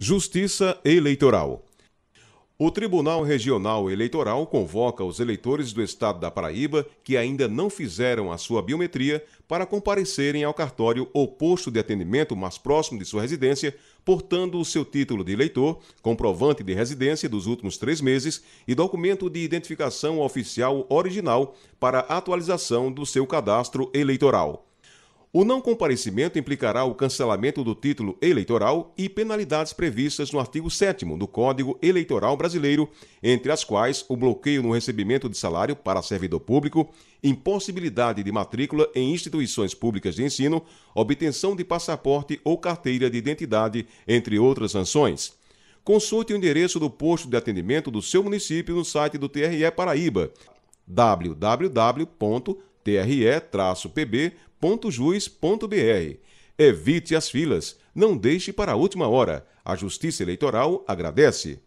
Justiça Eleitoral. O Tribunal Regional Eleitoral convoca os eleitores do estado da Paraíba que ainda não fizeram a sua biometria para comparecerem ao cartório ou posto de atendimento mais próximo de sua residência, portando o seu título de eleitor, comprovante de residência dos últimos três meses e documento de identificação oficial original para atualização do seu cadastro eleitoral. O não comparecimento implicará o cancelamento do título eleitoral e penalidades previstas no artigo 7 do Código Eleitoral Brasileiro, entre as quais o bloqueio no recebimento de salário para servidor público, impossibilidade de matrícula em instituições públicas de ensino, obtenção de passaporte ou carteira de identidade, entre outras sanções. Consulte o endereço do posto de atendimento do seu município no site do TRE Paraíba www.tre-pb.com www.juiz.br. Evite as filas, não deixe para a última hora. A Justiça Eleitoral agradece.